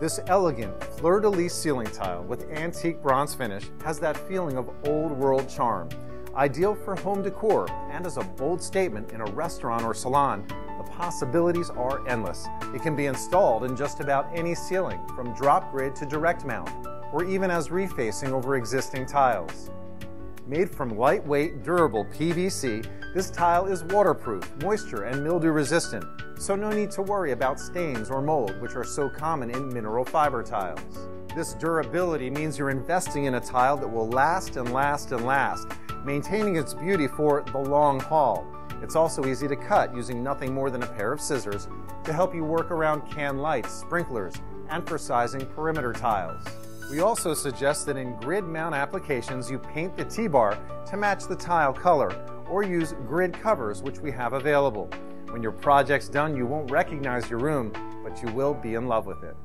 This elegant fleur-de-lis ceiling tile with antique bronze finish has that feeling of old world charm. Ideal for home decor and as a bold statement in a restaurant or salon, the possibilities are endless. It can be installed in just about any ceiling, from drop grid to direct mount, or even as refacing over existing tiles. Made from lightweight, durable PVC, this tile is waterproof, moisture and mildew resistant, so no need to worry about stains or mold, which are so common in mineral fiber tiles. This durability means you're investing in a tile that will last and last and last, maintaining its beauty for the long haul. It's also easy to cut using nothing more than a pair of scissors to help you work around can lights, sprinklers, and for sizing perimeter tiles. We also suggest that in grid mount applications you paint the T-bar to match the tile color or use grid covers which we have available. When your project's done you won't recognize your room, but you will be in love with it.